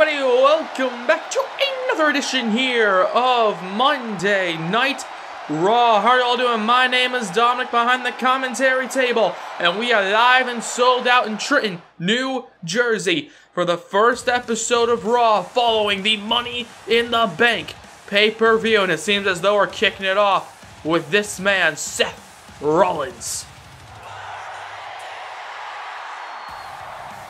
everybody? Welcome back to another edition here of Monday Night Raw. How are y'all doing? My name is Dominic behind the commentary table, and we are live and sold out in Trenton, New Jersey for the first episode of Raw following the Money in the Bank pay-per-view. And it seems as though we're kicking it off with this man, Seth Rollins.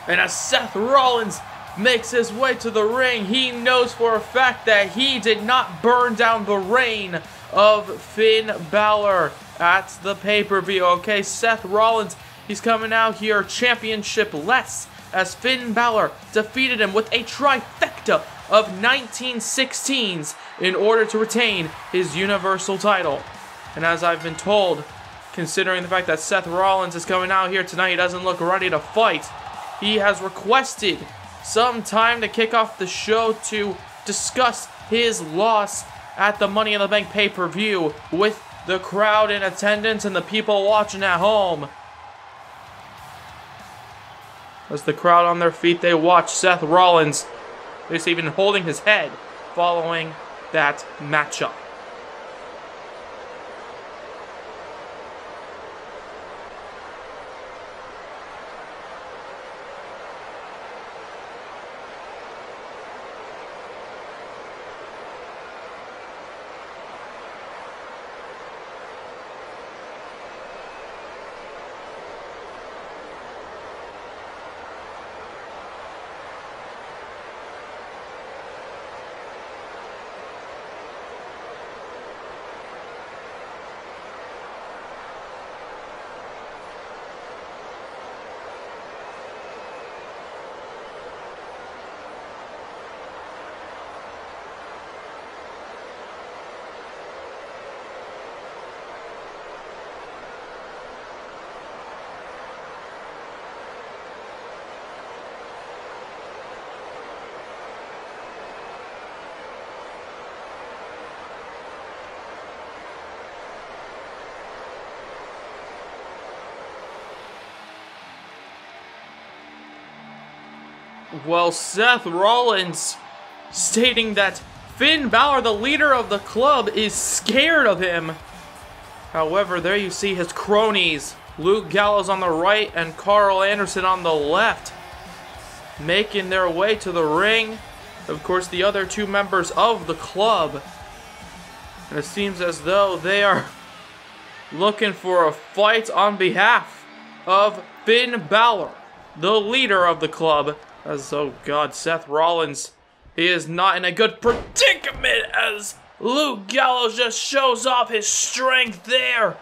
And as Seth Rollins makes his way to the ring, he knows for a fact that he did not burn down the reign of Finn Balor at the pay-per-view. Okay, Seth Rollins, he's coming out here championship less as Finn Balor defeated him with a trifecta of 1916s in order to retain his Universal title. And as I've been told, considering the fact that Seth Rollins is coming out here tonight, he doesn't look ready to fight he has requested some time to kick off the show to discuss his loss at the Money in the Bank pay per view with the crowd in attendance and the people watching at home. As the crowd on their feet, they watch Seth Rollins. He's even holding his head following that matchup. Well, Seth Rollins stating that Finn Balor, the leader of the club, is scared of him. However, there you see his cronies, Luke Gallows on the right and Karl Anderson on the left, making their way to the ring. Of course, the other two members of the club. And it seems as though they are looking for a fight on behalf of Finn Balor, the leader of the club, as, oh god, Seth Rollins, he is not in a good predicament as Luke Gallows just shows off his strength there.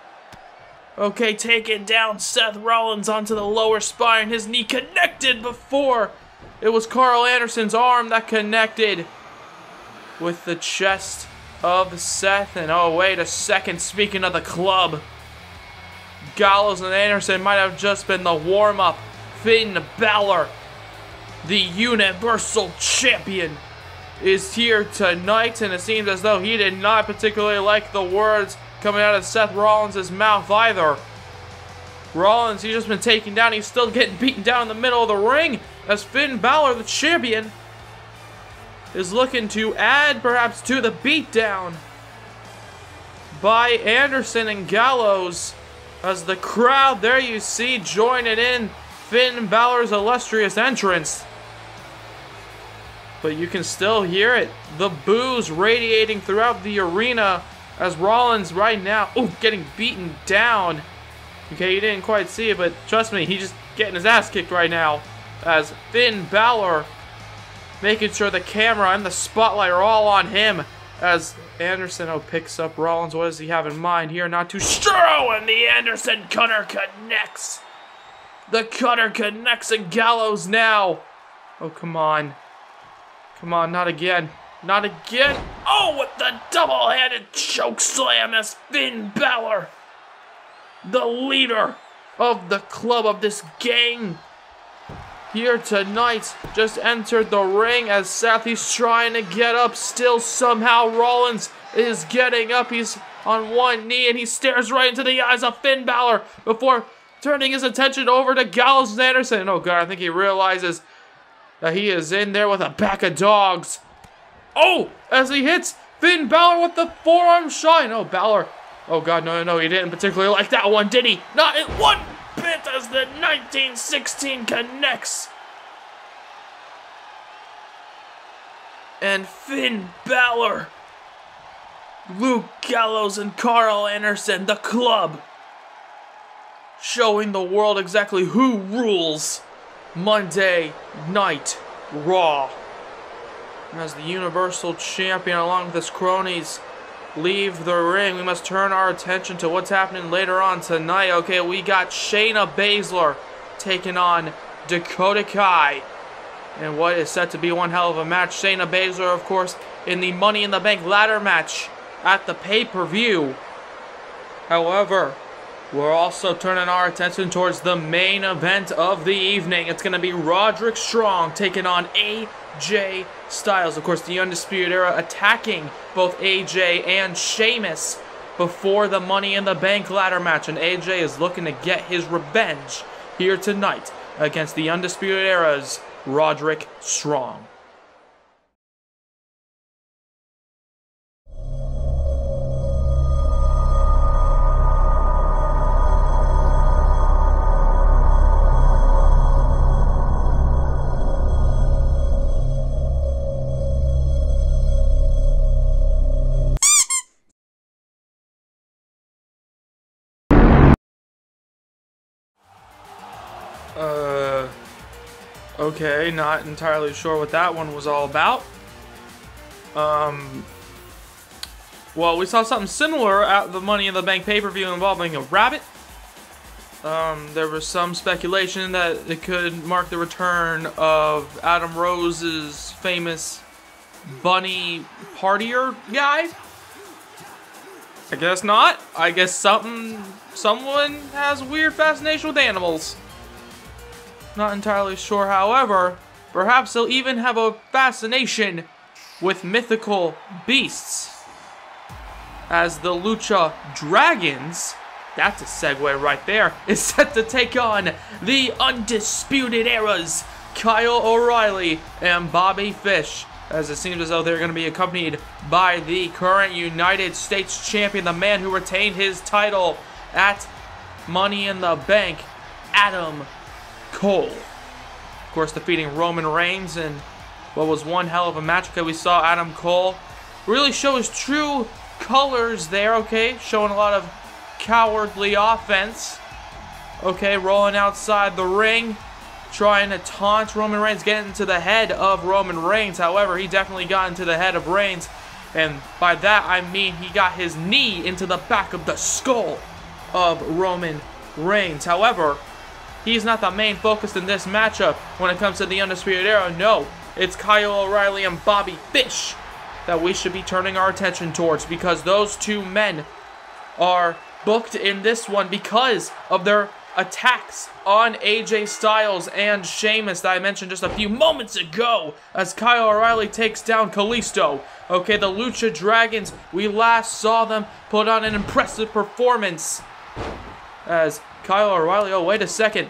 Okay, taking down Seth Rollins onto the lower spine. His knee connected before. It was Karl Anderson's arm that connected with the chest of Seth. And oh, wait a second. Speaking of the club, Gallows and Anderson might have just been the warm up. Finn Balor the Universal Champion, is here tonight, and it seems as though he did not particularly like the words coming out of Seth Rollins' mouth either. Rollins, he's just been taken down. He's still getting beaten down in the middle of the ring as Finn Balor, the champion, is looking to add perhaps to the beatdown by Anderson and Gallows as the crowd there you see joining in Finn Balor's illustrious entrance but you can still hear it. The boos radiating throughout the arena as Rollins right now, oh, getting beaten down. Okay, you didn't quite see it, but trust me, he's just getting his ass kicked right now. As Finn Balor making sure the camera and the spotlight are all on him. As Anderson oh, picks up Rollins, what does he have in mind here? Not too strong, and the Anderson cutter connects. The cutter connects and Gallows now. Oh, come on. Come on, not again. Not again. Oh, with the double-handed choke slam as Finn Balor, the leader of the club of this gang, here tonight, just entered the ring as Seth, he's trying to get up. Still, somehow, Rollins is getting up. He's on one knee and he stares right into the eyes of Finn Balor before turning his attention over to Gallows and Anderson. Oh, God, I think he realizes that he is in there with a pack of dogs. Oh, as he hits Finn Balor with the forearm shine. Oh, Balor. Oh, God, no, no, no. He didn't particularly like that one, did he? Not in one bit as the 1916 connects. And Finn Balor, Luke Gallows, and Karl Anderson, the club, showing the world exactly who rules Monday Night Raw. As the Universal Champion, along with his cronies, leave the ring, we must turn our attention to what's happening later on tonight. Okay, we got Shayna Baszler taking on Dakota Kai. And what is set to be one hell of a match. Shayna Baszler, of course, in the Money in the Bank ladder match at the pay-per-view. However, we're also turning our attention towards the main event of the evening. It's going to be Roderick Strong taking on AJ Styles. Of course, the Undisputed Era attacking both AJ and Sheamus before the Money in the Bank ladder match. And AJ is looking to get his revenge here tonight against the Undisputed Era's Roderick Strong. Okay, not entirely sure what that one was all about. Um, well, we saw something similar at the Money in the Bank pay-per-view involving a rabbit. Um, there was some speculation that it could mark the return of Adam Rose's famous bunny partier guy. I guess not. I guess something, someone has a weird fascination with animals. Not entirely sure, however, perhaps they'll even have a fascination with mythical beasts. As the Lucha Dragons, that's a segue right there, is set to take on the Undisputed Era's Kyle O'Reilly and Bobby Fish. As it seems as though they're going to be accompanied by the current United States Champion, the man who retained his title at Money in the Bank, Adam Cole. Of course, defeating Roman Reigns in what was one hell of a match. Okay, we saw Adam Cole really show his true colors there, okay? Showing a lot of cowardly offense. Okay, rolling outside the ring. Trying to taunt Roman Reigns, getting into the head of Roman Reigns. However, he definitely got into the head of Reigns. And by that, I mean he got his knee into the back of the skull of Roman Reigns. However, He's not the main focus in this matchup when it comes to the Undisputed Era. No, it's Kyle O'Reilly and Bobby Fish that we should be turning our attention towards because those two men are booked in this one because of their attacks on AJ Styles and Sheamus that I mentioned just a few moments ago as Kyle O'Reilly takes down Kalisto. Okay, the Lucha Dragons, we last saw them put on an impressive performance as Kyle O'Reilly, oh, wait a second.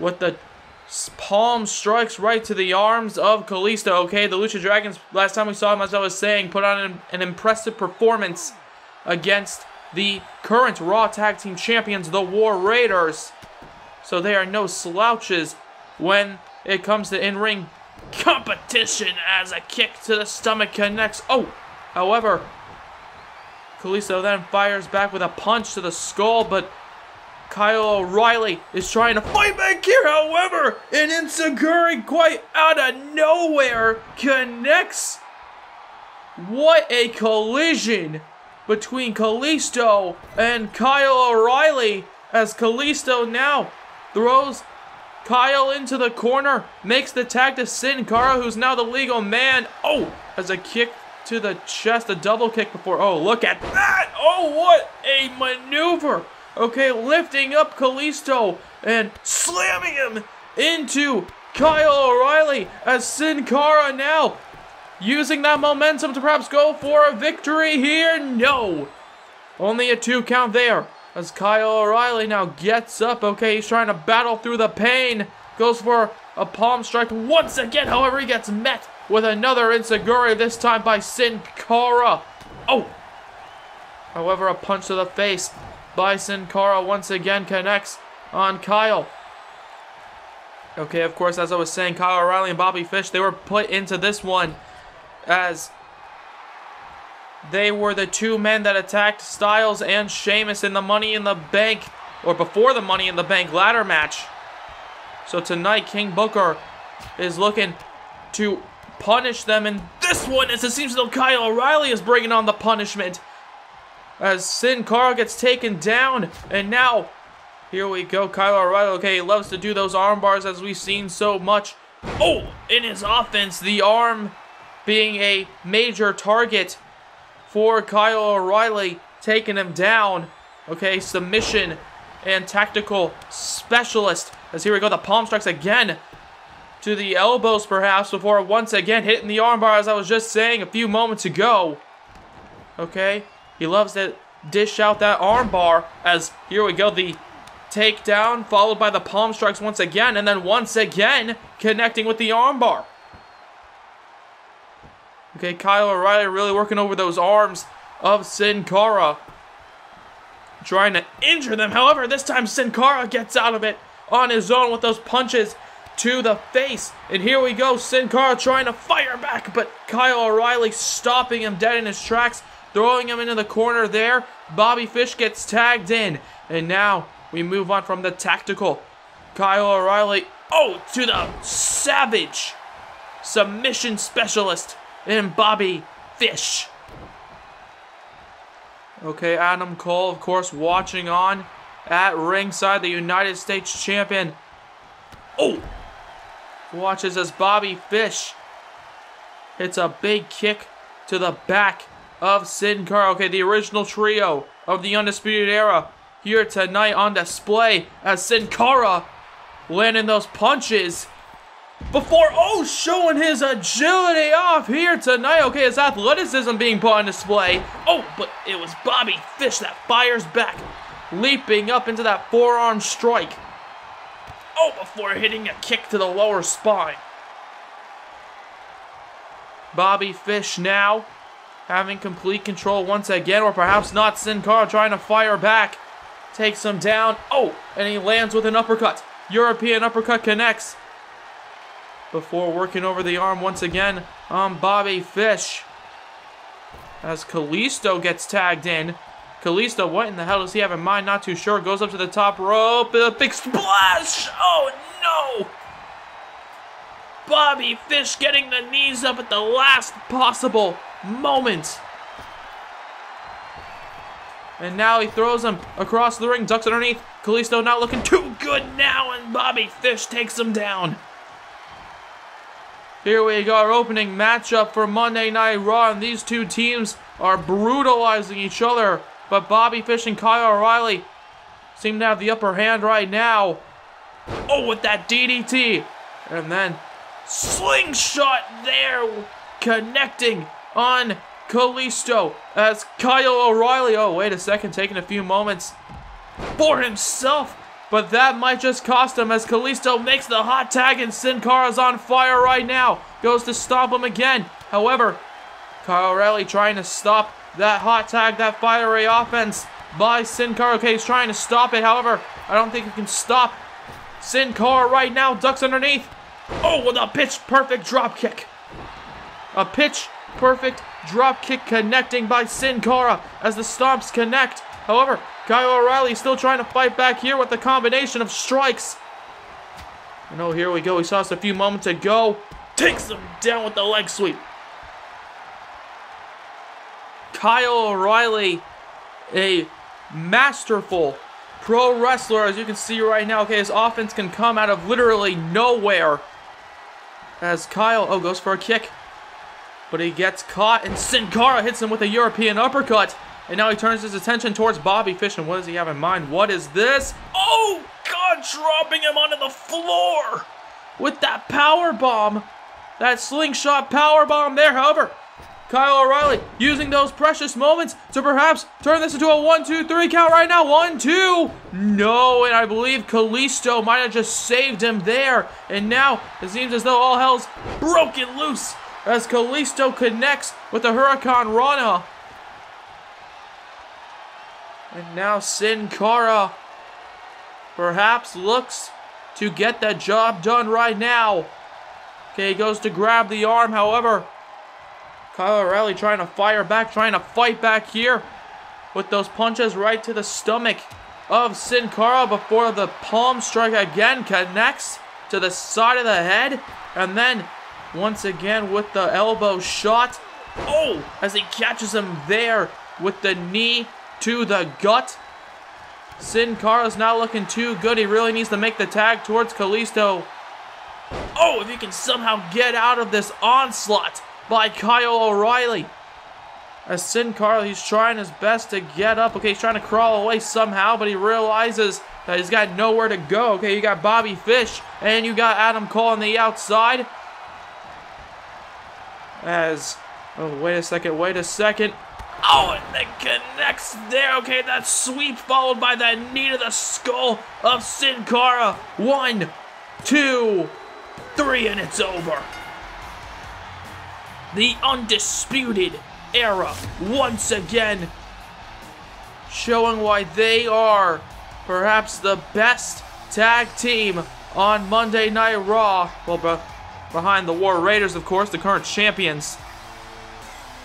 With the palm strikes right to the arms of Kalisto. Okay, the Lucha Dragons, last time we saw them, as I was saying, put on an, an impressive performance against the current Raw Tag Team Champions, the War Raiders. So they are no slouches when it comes to in-ring competition as a kick to the stomach connects. Oh, however, Kalisto then fires back with a punch to the skull, but Kyle O'Reilly is trying to fight back here. However, an Enzuigiri quite out of nowhere connects. What a collision between Kalisto and Kyle O'Reilly as Kalisto now throws Kyle into the corner, makes the tag to Sin Cara, who's now the legal man. Oh, as a kick to the chest, a double kick before. Oh, look at that. Oh, what a maneuver Okay, lifting up Kalisto and slamming him into Kyle O'Reilly as Sin Cara now using that momentum to perhaps go for a victory here. No. Only a two count there as Kyle O'Reilly now gets up. Okay, he's trying to battle through the pain. Goes for a palm strike once again. However, he gets met with another Enzuigiri, this time by Sin Cara. Oh! However, a punch to the face by Sin Cara once again connects on Kyle. Okay, of course, as I was saying, Kyle O'Reilly and Bobby Fish, they were put into this one as they were the two men that attacked Styles and Sheamus in the Money in the Bank, or before the Money in the Bank ladder match. So tonight, King Booker is looking to punish them in this one, as it seems though Kyle O'Reilly is bringing on the punishment. As Sin Cara gets taken down, and now here we go, Kyle O'Reilly. Okay, he loves to do those arm bars as we've seen so much. Oh, in his offense, the arm being a major target for Kyle O'Reilly, taking him down. Okay, submission and tactical specialist. As here we go, the palm strikes again to the elbows perhaps before once again hitting the armbar as I was just saying a few moments ago. Okay, he loves to dish out that armbar as here we go, the takedown, followed by the palm strikes once again, and then once again connecting with the armbar. Okay, Kyle O'Reilly really working over those arms of Sin Cara. Trying to injure them. However, this time Sin Cara gets out of it on his own with those punches to the face. And here we go, Sin Cara trying to fire back, but Kyle O'Reilly stopping him dead in his tracks, throwing him into the corner there. Bobby Fish gets tagged in. And now we move on from the tactical. Kyle O'Reilly, oh, to the savage submission specialist in Bobby Fish. Okay, Adam Cole, of course, watching on at ringside, the United States champion. Oh! Watches as Bobby Fish hits a big kick to the back of Sin Cara. Okay, the original trio of the Undisputed Era here tonight on display as Sin Cara landing those punches before, oh, showing his agility off here tonight. Okay, his athleticism being put on display. Oh, but it was Bobby Fish that fires back, leaping up into that forearm strike. Oh, before hitting a kick to the lower spine. Bobby Fish now having complete control once again, or perhaps not Sin Cara trying to fire back takes him down. Oh, and he lands with an uppercut. European uppercut connects before working over the arm once again on Bobby Fish. As Kalisto gets tagged in. Kalisto, what in the hell does he have in mind? Not too sure. Goes up to the top rope. A big splash. Oh, no. Bobby Fish getting the knees up at the last possible moment. And now he throws him across the ring, ducks underneath. Kalisto not looking too good now, and Bobby Fish takes him down. Here we go, our opening matchup for Monday Night Raw, and these two teams are brutalizing each other. But Bobby Fish and Kyle O'Reilly seem to have the upper hand right now. Oh, with that DDT. And then slingshot there, connecting on Kalisto as Kyle O'Reilly. Oh, wait a second, taking a few moments for himself. But that might just cost him as Kalisto makes the hot tag and Sin Cara's on fire right now. Goes to stop him again. However, Kyle O'Reilly trying to stop that hot tag, that fiery offense by Sin Cara. Okay, he's trying to stop it. However, I don't think he can stop Sin Cara right now. Ducks underneath. Oh, with a pitch perfect drop kick. A pitch perfect drop kick connecting by Sin Cara as the stomps connect. However, Kyle O'Reilly still trying to fight back here with the combination of strikes. And oh, here we go. We saw us a few moments ago. Takes him down with the leg sweep. Kyle O'Reilly, a masterful pro wrestler, as you can see right now. Okay, his offense can come out of literally nowhere. As Kyle, oh, goes for a kick. But he gets caught, and Sin Cara hits him with a European uppercut. And now he turns his attention towards Bobby Fish. And what does he have in mind? What is this? Oh, God, dropping him onto the floor with that power bomb. That slingshot power bomb there. However, Kyle O'Reilly using those precious moments to perhaps turn this into a one, two, three count right now. One, two. No, and I believe Kalisto might have just saved him there. And now it seems as though all hell's broken loose as Kalisto connects with the Hurricanrana. And now Sin Cara perhaps looks to get that job done right now. Okay, he goes to grab the arm, however, Kyle O'Reilly trying to fire back, trying to fight back here with those punches right to the stomach of Sin Cara before the palm strike again connects to the side of the head. And then once again with the elbow shot. Oh, as he catches him there with the knee to the gut. Sin Cara's not looking too good. He really needs to make the tag towards Kalisto. Oh, if he can somehow get out of this onslaught by Kyle O'Reilly. As Sin Cara, he's trying his best to get up. Okay, he's trying to crawl away somehow, but he realizes that he's got nowhere to go. Okay, you got Bobby Fish, and you got Adam Cole on the outside. As, oh, wait a second, wait a second. Oh, and then connects there. Okay, that sweep followed by that knee to the skull of Sin Cara. One, two, three, and it's over. The undisputed era once again showing why they are perhaps the best tag team on Monday Night Raw. Well, behind the War Raiders, of course, the current champions.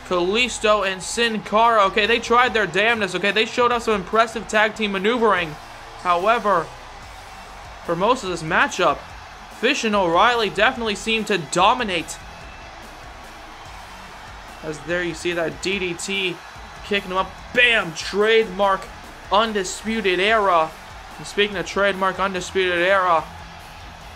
Kalisto and Sin Cara, okay, they tried their damnness, okay, they showed us some impressive tag team maneuvering. However, for most of this matchup, Fish and O'Reilly definitely seemed to dominate. As there you see that DDT kicking him up. Bam! Trademark Undisputed Era. And speaking of trademark Undisputed Era,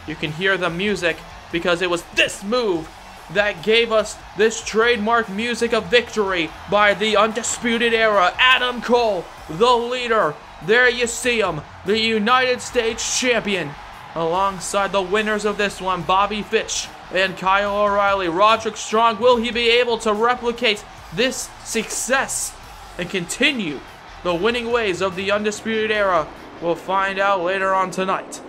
you can hear the music because it was this move that gave us this trademark music of victory by the Undisputed Era, Adam Cole, the leader. There you see him, the United States Champion, alongside the winners of this one, Bobby Fish and Kyle O'Reilly. Roderick Strong, will he be able to replicate this success and continue the winning ways of the Undisputed Era? We'll find out later on tonight.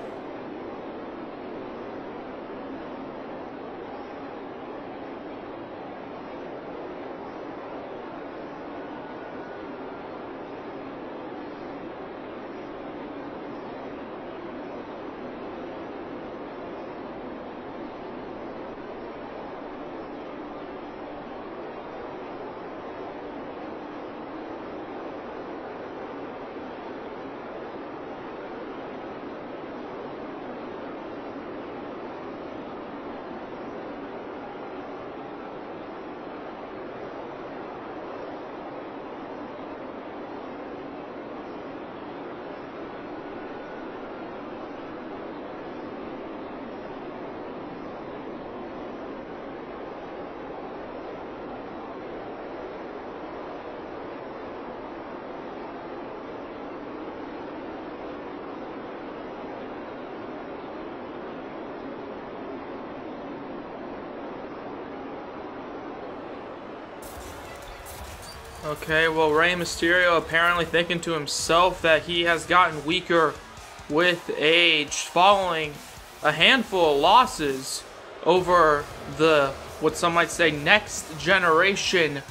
Okay, well, Rey Mysterio apparently thinking to himself that he has gotten weaker with age following a handful of losses over the, what some might say, next generation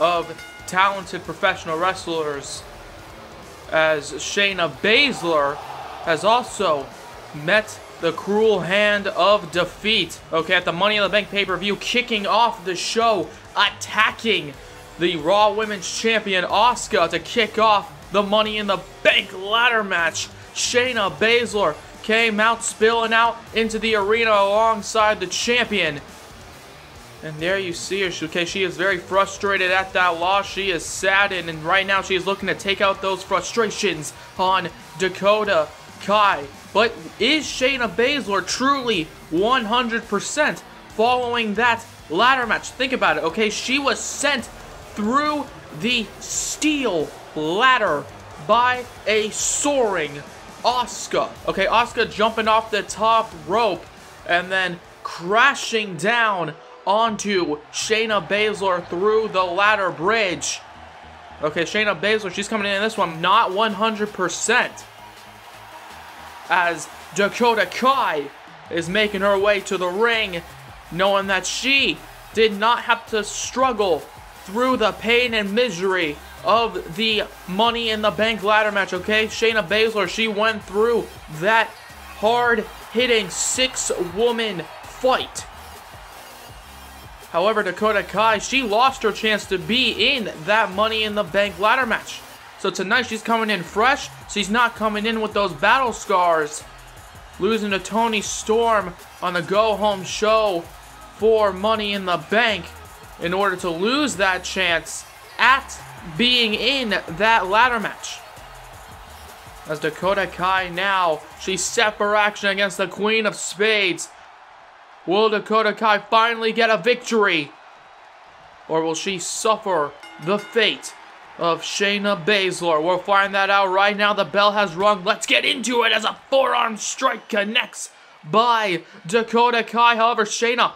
of talented professional wrestlers as Shayna Baszler has also met the cruel hand of defeat. Okay, at the Money in the Bank pay-per-view, kicking off the show, attacking the Raw Women's Champion Asuka to kick off the Money in the Bank ladder match. Shayna Baszler came out spilling out into the arena alongside the champion. And there you see her. Okay, she is very frustrated at that loss. She is saddened, and right now she is looking to take out those frustrations on Dakota Kai. But is Shayna Baszler truly 100% following that ladder match? Think about it, okay? She was sent through the steel ladder by a soaring Asuka. Okay, Asuka jumping off the top rope and then crashing down onto Shayna Baszler through the ladder bridge. Okay, Shayna Baszler, she's coming in this one not 100%. As Dakota Kai is making her way to the ring, knowing that she did not have to struggle through the pain and misery of the Money in the Bank ladder match, okay? Shayna Baszler, she went through that hard-hitting six-woman fight. However, Dakota Kai, she lost her chance to be in that Money in the Bank ladder match. So tonight she's coming in fresh. She's not coming in with those battle scars. Losing to Toni Storm on the go-home show for Money in the Bank in order to lose that chance at being in that ladder match. As Dakota Kai now, she's set for action against the Queen of Spades. Will Dakota Kai finally get a victory? Or will she suffer the fate of Shayna Baszler? We'll find that out right now. The bell has rung. Let's get into it as a forearm strike connects by Dakota Kai. However, Shayna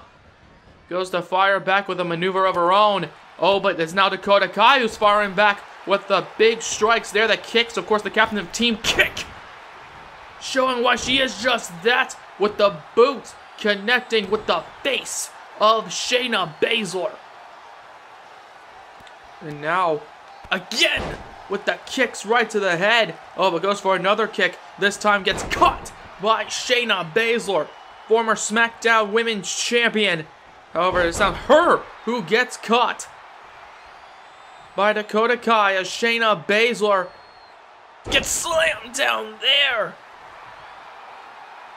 goes to fire back with a maneuver of her own. Oh, but it's now Dakota Kai who's firing back with the big strikes there. The kicks, of course, the captain of team kick. Showing why she is just that with the boot connecting with the face of Shayna Baszler. And now, again, with the kicks right to the head. Oh, but goes for another kick. This time gets caught by Shayna Baszler, former SmackDown Women's Champion. However, it's not her who gets caught by Dakota Kai as Shayna Baszler gets slammed down there.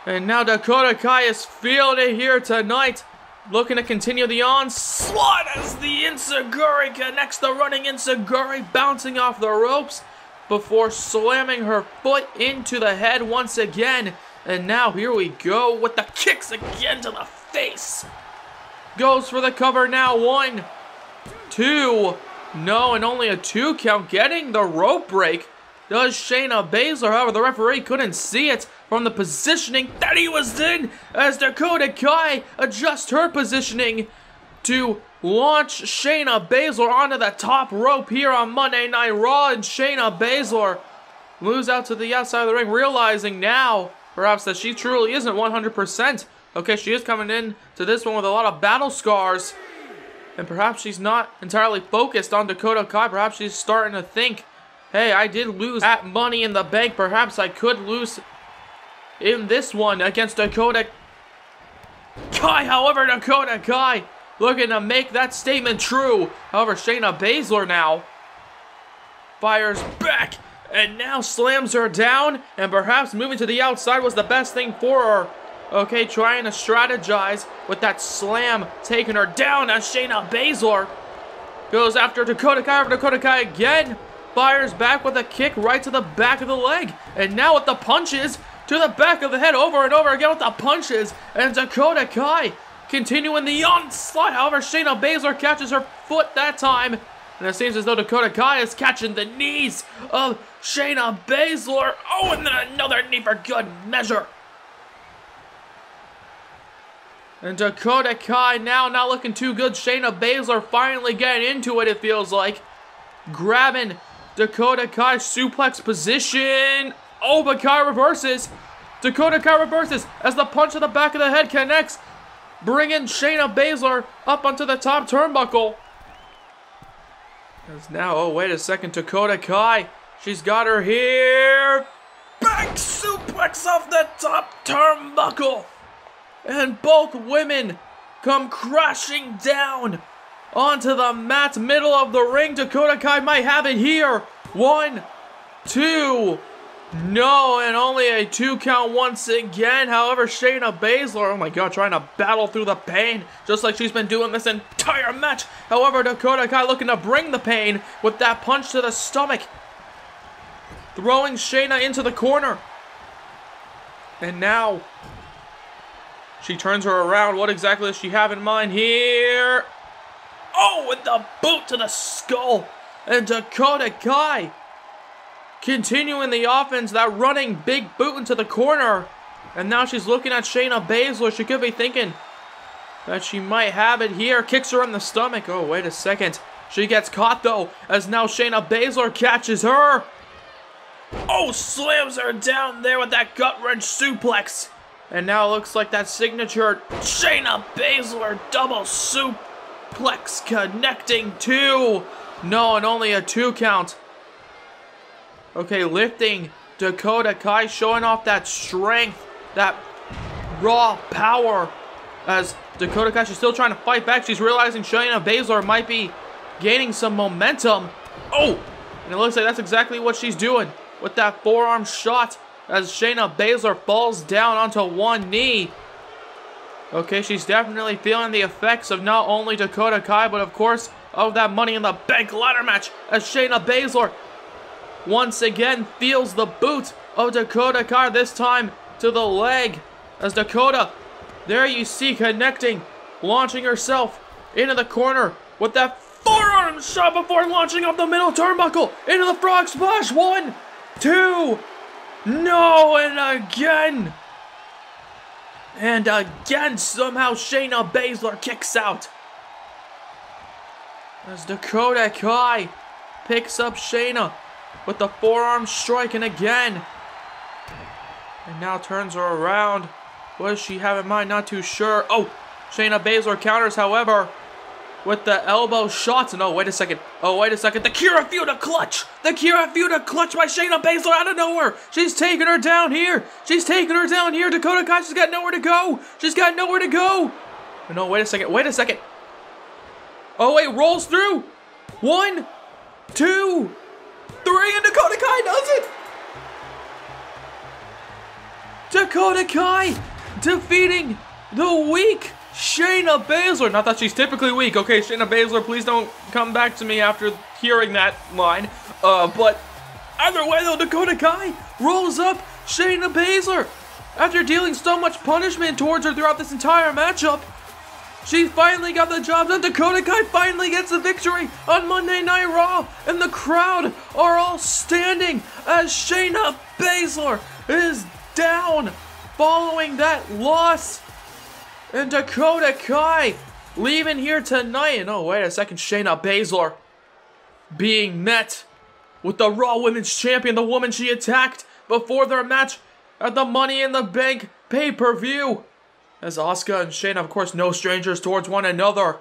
And now Dakota Kai is feeling it here tonight. Looking to continue the onslaught as the Enzuigiri connects the running Enzuigiri, bouncing off the ropes before slamming her foot into the head once again. And now here we go with the kicks again to the face. Goes for the cover now. One, two, no, and only a two count getting the rope break. Does Shayna Baszler, however, the referee couldn't see it from the positioning that he was in as Dakota Kai adjusts her positioning to launch Shayna Baszler onto the top rope here on Monday Night Raw, and Shayna Baszler moves out to the outside of the ring, realizing now, perhaps, that she truly isn't 100%. Okay, she is coming in to this one with a lot of battle scars. And perhaps she's not entirely focused on Dakota Kai. Perhaps she's starting to think, hey, I did lose that money in the bank. Perhaps I could lose in this one against Dakota Kai. However, Dakota Kai looking to make that statement true. However, Shayna Baszler now fires back and now slams her down. And perhaps moving to the outside was the best thing for her. Okay, trying to strategize with that slam, taking her down as Shayna Baszler goes after Dakota Kai. over Dakota Kai again fires back with a kick right to the back of the leg. And now with the punches to the back of the head over and over again with the punches. And Dakota Kai continuing the onslaught. However, Shayna Baszler catches her foot that time. And it seems as though Dakota Kai is catching the knees of Shayna Baszler. Oh, and then another knee for good measure. And Dakota Kai now not looking too good. Shayna Baszler finally getting into it, it feels like. Grabbing Dakota Kai suplex position. Oh, but Kai reverses. Dakota Kai reverses as the punch to the back of the head connects. Bringing Shayna Baszler up onto the top turnbuckle. As now, oh, wait a second. Dakota Kai. She's got her here. Back suplex off the top turnbuckle and both women come crashing down onto the mat middle of the ring. Dakota Kai might have it here. One, two, no, and only a two count once again. However, Shayna Baszler, oh my god, trying to battle through the pain, just like she's been doing this entire match. However, Dakota Kai looking to bring the pain with that punch to the stomach. Throwing Shayna into the corner. And now, she turns her around. What exactly does she have in mind here? Oh, with the boot to the skull. And Dakota Kai continuing the offense, that running big boot into the corner. And now she's looking at Shayna Baszler. She could be thinking, that she might have it here. Kicks her in the stomach. Oh, wait a second. She gets caught though, as now Shayna Baszler catches her. Oh, slams her down there with that gut wrench suplex. And now it looks like that signature Shayna Baszler double suplex connecting two. No, and only a two count. Okay, lifting Dakota Kai, showing off that strength, that raw power. As Dakota Kai, she's still trying to fight back. She's realizing Shayna Baszler might be gaining some momentum. Oh, and it looks like that's exactly what she's doing with that forearm shot as Shayna Baszler falls down onto one knee. Okay, she's definitely feeling the effects of not only Dakota Kai, but of course of that Money in the Bank ladder match as Shayna Baszler once again feels the boot of Dakota Kai, this time to the leg. As Dakota, there you see connecting, launching herself into the corner with that forearm shot before launching off the middle turnbuckle into the frog splash. One, two, no, and again. And again, somehow Shayna Baszler kicks out. As Dakota Kai picks up Shayna with the forearm strike and again. And now turns her around. What does she have in mind? Not too sure. Oh, Shayna Baszler counters, however with the elbow shots. No, wait a second. Oh, wait a second. The Kirifuda clutch. The Kirifuda clutch by Shayna Baszler out of nowhere. She's taking her down here. She's taking her down here. Dakota Kai, she's got nowhere to go. She's got nowhere to go. No, wait a second. Wait a second. Oh, wait, rolls through. One, two, three, and Dakota Kai does it. Dakota Kai defeating the weak Shayna Baszler. Not that she's typically weak. Okay, Shayna Baszler, please don't come back to me after hearing that line. Uh, but either way, though, Dakota Kai rolls up Shayna Baszler. After dealing so much punishment towards her throughout this entire matchup, she finally got the job done. Dakota Kai finally gets the victory on Monday Night Raw, and the crowd are all standing as Shayna Baszler is down following that loss. And Dakota Kai leaving here tonight. And oh, wait a second, Shayna Baszler being met with the Raw Women's Champion, the woman she attacked before their match at the Money in the Bank pay-per-view. As Asuka and Shayna, of course, no strangers towards one another,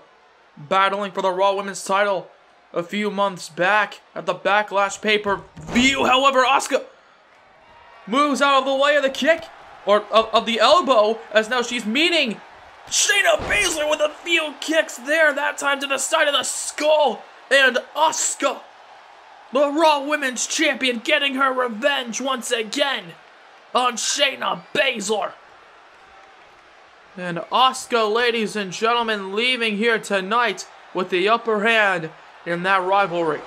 battling for the Raw Women's title a few months back at the Backlash pay-per-view. However, Asuka moves out of the way of the kick, or of, of the elbow, as now she's meeting Shayna Baszler with a few kicks there, that time to the side of the skull. And Asuka, the Raw Women's Champion, getting her revenge once again on Shayna Baszler. And Asuka, ladies and gentlemen, leaving here tonight with the upper hand in that rivalry.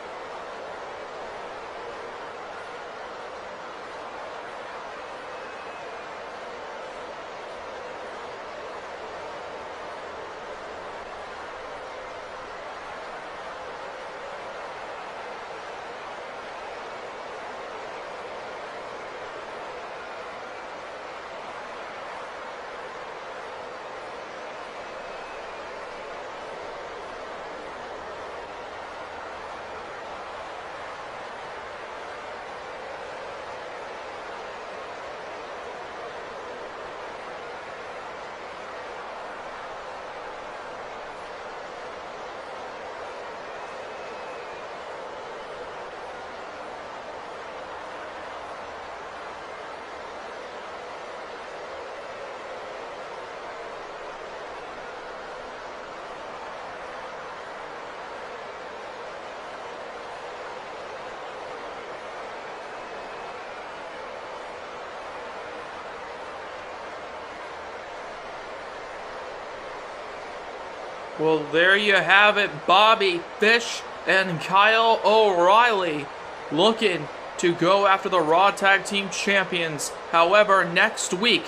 Well, there you have it. Bobby Fish and Kyle O'Reilly looking to go after the Raw Tag Team Champions. However, next week,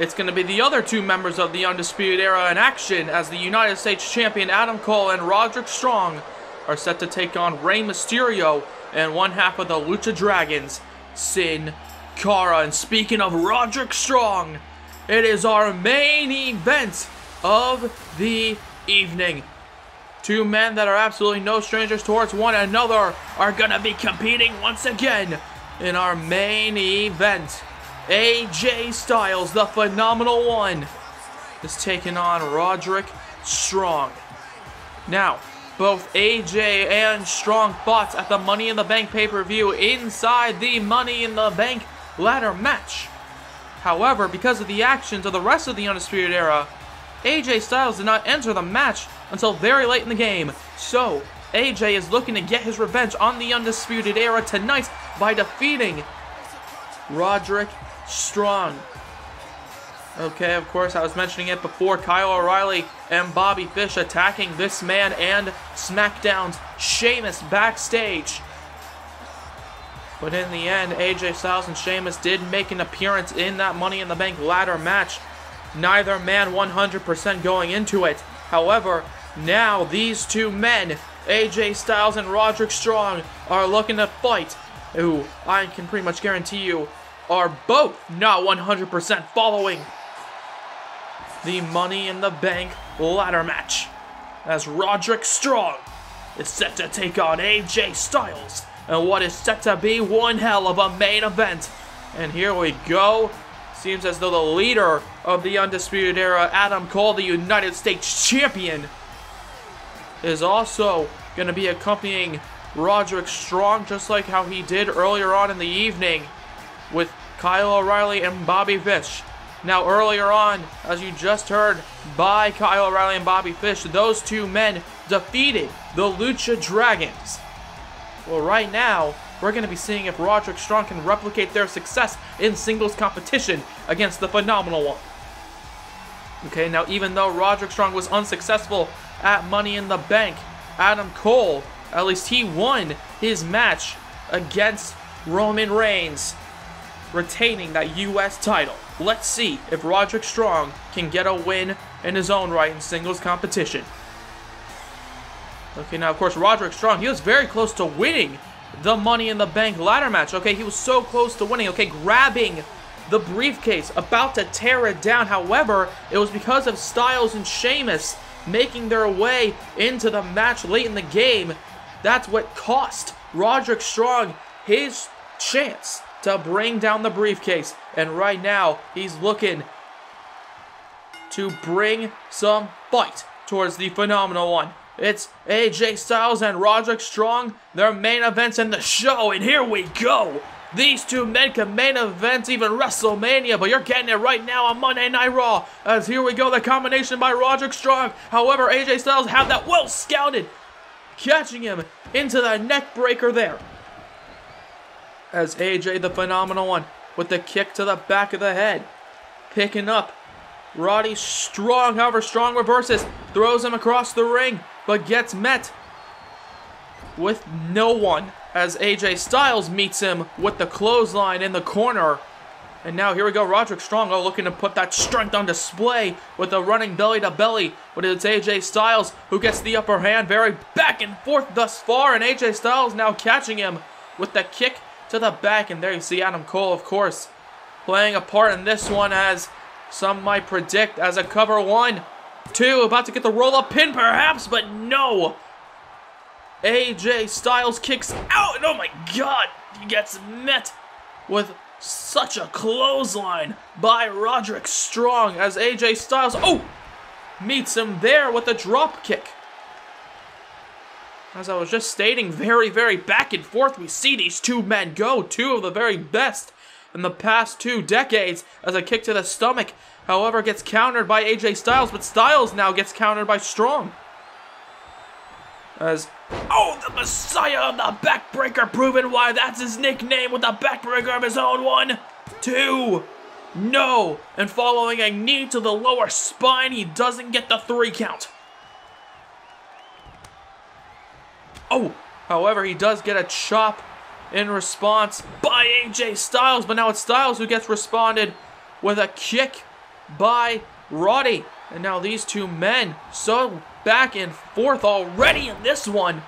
it's going to be the other two members of the Undisputed Era in action as the United States Champion Adam Cole and Roderick Strong are set to take on Rey Mysterio and one half of the Lucha Dragons, Sin Cara. And speaking of Roderick Strong, it is our main event of the evening. Two men that are absolutely no strangers towards one another are gonna be competing once again in our main event. AJ Styles, the phenomenal one, is taking on Roderick Strong. Now, both AJ and Strong fought at the Money in the Bank pay-per-view inside the Money in the Bank ladder match. However, because of the actions of the rest of the Undisputed Era, AJ Styles did not enter the match until very late in the game. So, AJ is looking to get his revenge on the Undisputed Era tonight by defeating Roderick Strong. Okay, of course, I was mentioning it before. Kyle O'Reilly and Bobby Fish attacking this man and SmackDown's Sheamus backstage. But in the end, AJ Styles and Sheamus did make an appearance in that Money in the Bank ladder match. Neither man 100% going into it. However, now these two men, AJ Styles and Roderick Strong, are looking to fight. Who I can pretty much guarantee you are both not 100% following the Money in the Bank ladder match. As Roderick Strong is set to take on AJ Styles and what is set to be one hell of a main event. And here we go. Seems as though the leader of the Undisputed Era, Adam Cole, the United States Champion, is also going to be accompanying Roderick Strong, just like how he did earlier on in the evening with Kyle O'Reilly and Bobby Fish. Now, earlier on, as you just heard by Kyle O'Reilly and Bobby Fish, those two men defeated the Lucha Dragons. Well, right now, we're going to be seeing if Roderick Strong can replicate their success in singles competition against the Phenomenal One. Okay, now even though Roderick Strong was unsuccessful at Money in the Bank, Adam Cole, at least he won his match against Roman Reigns, retaining that U.S. title. Let's see if Roderick Strong can get a win in his own right in singles competition. Okay, now, of course, Roderick Strong, he was very close to winning the Money in the Bank ladder match. Okay, he was so close to winning. Okay, grabbing the briefcase, about to tear it down. However, it was because of Styles and Sheamus making their way into the match late in the game. That's what cost Roderick Strong his chance to bring down the briefcase. And right now, he's looking to bring some fight towards the phenomenal one. It's AJ Styles and Roderick Strong, their main events in the show, and here we go! These two men can main event even WrestleMania, but you're getting it right now on Monday Night Raw. As here we go, the combination by Roderick Strong. However, AJ Styles have that well scouted, catching him into the neck breaker there. As AJ, the phenomenal one, with the kick to the back of the head, picking up Roddy Strong. However, Strong reverses, throws him across the ring but gets met with no one as AJ Styles meets him with the clothesline in the corner. And now here we go, Roderick Strong looking to put that strength on display with a running belly to belly. But it's AJ Styles who gets the upper hand, very back and forth thus far. And AJ Styles now catching him with the kick to the back. And there you see Adam Cole, of course, playing a part in this one as some might predict as a cover one. Two, about to get the roll-up pin perhaps, but no. AJ Styles kicks out, and oh my god, he gets met with such a clothesline by Roderick Strong as AJ Styles, oh, meets him there with a drop kick. As I was just stating, very, very back and forth, we see these two men go, two of the very best in the past two decades as a kick to the stomach However, gets countered by AJ Styles, but Styles now gets countered by Strong. As, oh, the Messiah of the Backbreaker, proving why that's his nickname with the Backbreaker of his own. One, two, no. And following a knee to the lower spine, he doesn't get the three count. Oh, however, he does get a chop in response by AJ Styles, but now it's Styles who gets responded with a kick by Roddy. And now these two men so back and forth already in this one.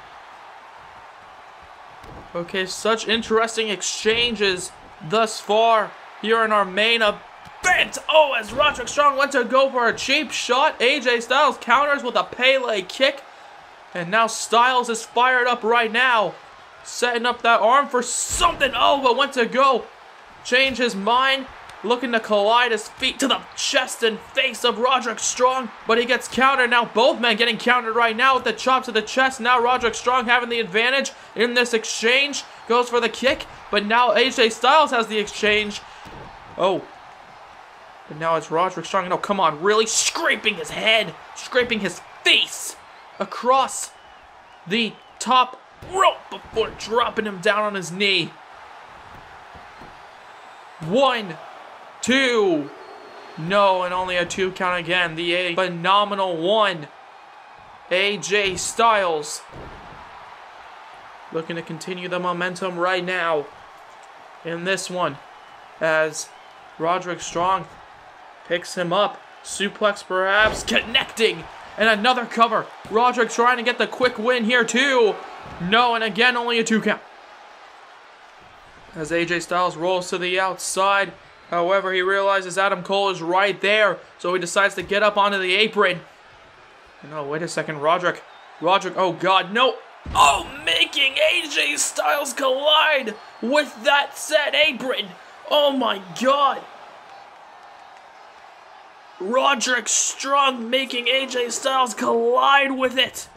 Okay, such interesting exchanges thus far here in our main event. Oh, as Roderick Strong went to go for a cheap shot, AJ Styles counters with a Pele kick. And now Styles is fired up right now. Setting up that arm for something. Oh, but went to go. Change his mind. Looking to collide his feet to the chest and face of Roderick Strong. But he gets countered. Now both men getting countered right now with the chop to the chest. Now Roderick Strong having the advantage in this exchange. Goes for the kick. But now AJ Styles has the exchange. Oh. But now it's Roderick Strong. No, come on. Really scraping his head. Scraping his face across the top rope before dropping him down on his knee. One, two. No, and only a two count again. The a phenomenal one. AJ Styles. Looking to continue the momentum right now in this one as Roderick Strong picks him up. Suplex perhaps connecting and another cover. Roderick trying to get the quick win here too. No, and again, only a two count. As AJ Styles rolls to the outside. However, he realizes Adam Cole is right there. So he decides to get up onto the apron. No, oh, wait a second. Roderick. Roderick. Oh, God. No. Oh, making AJ Styles collide with that set apron. Oh, my God. Roderick Strong making AJ Styles collide with it.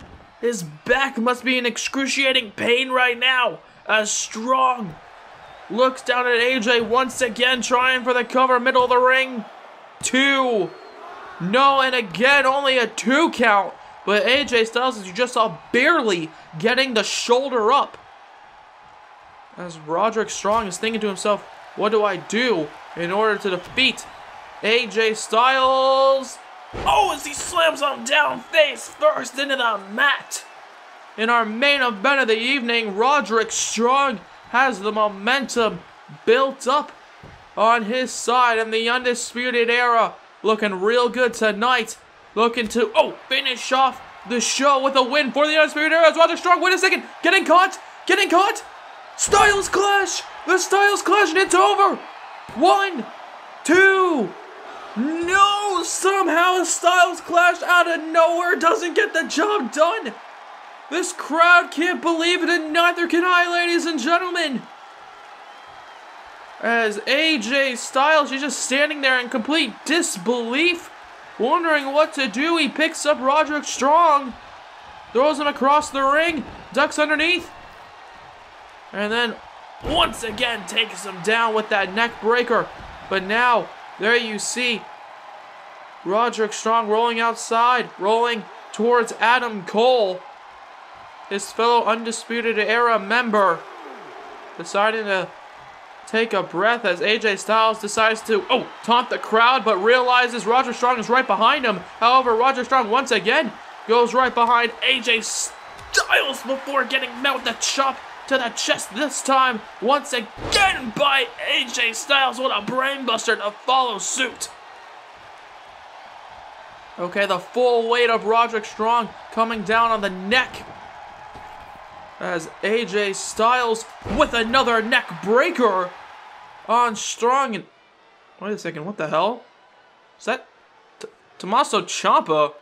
His back must be in excruciating pain right now as Strong looks down at AJ once again trying for the cover middle of the ring. Two. No, and again only a two count. But AJ Styles, as you just saw, barely getting the shoulder up. As Roderick Strong is thinking to himself, what do I do in order to defeat AJ Styles. Oh, as he slams him down face first into the mat. In our main event of the evening, Roderick Strong has the momentum built up on his side in the Undisputed Era. Looking real good tonight. Looking to, oh, finish off the show with a win for the Undisputed Era. As Roderick Strong, wait a second, getting caught, getting caught. Styles Clash, the Styles Clash, and it's over. One, two, no! Somehow Styles Clash out of nowhere doesn't get the job done! This crowd can't believe it, and neither can I, ladies and gentlemen! As AJ Styles is just standing there in complete disbelief, wondering what to do, he picks up Roderick Strong, throws him across the ring, ducks underneath, and then once again takes him down with that neck breaker. But now there you see Roderick Strong rolling outside, rolling towards Adam Cole, his fellow Undisputed Era member, deciding to take a breath as AJ Styles decides to, oh, taunt the crowd, but realizes Roger Strong is right behind him. However, Roger Strong once again goes right behind AJ Styles before getting met with the chop to the chest this time, once again by AJ Styles. What a brainbuster to follow suit. Okay, the full weight of Roderick Strong coming down on the neck. As AJ Styles with another neck breaker on Strong. And wait a second, what the hell? Is that T Tommaso Ciampa?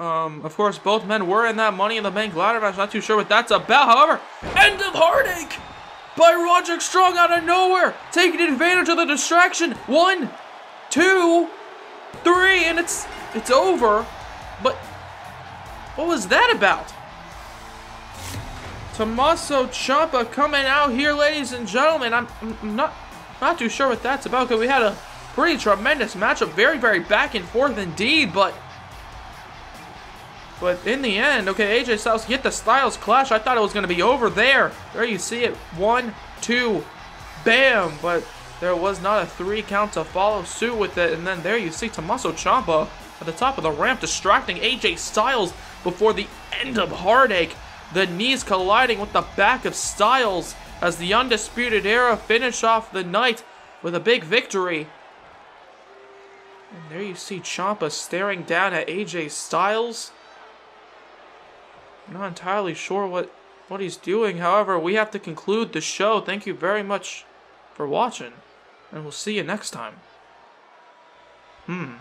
Um, of course, both men were in that Money in the Bank ladder match. Not too sure what that's about. However, end of heartache by Roderick Strong out of nowhere, taking advantage of the distraction. One, two, three, and it's it's over. But what was that about? Tommaso Ciampa coming out here, ladies and gentlemen. I'm, I'm not not too sure what that's about because we had a pretty tremendous matchup, very very back and forth indeed, but. But in the end, okay, AJ Styles get the Styles Clash. I thought it was going to be over there. There you see it. One, two, bam. But there was not a three count to follow suit with it. And then there you see Tommaso Ciampa at the top of the ramp distracting AJ Styles before the end of Heartache. The knees colliding with the back of Styles as the Undisputed Era finish off the night with a big victory. And there you see Ciampa staring down at AJ Styles. I'm not entirely sure what, what he's doing. However, we have to conclude the show. Thank you very much for watching. And we'll see you next time. Hmm.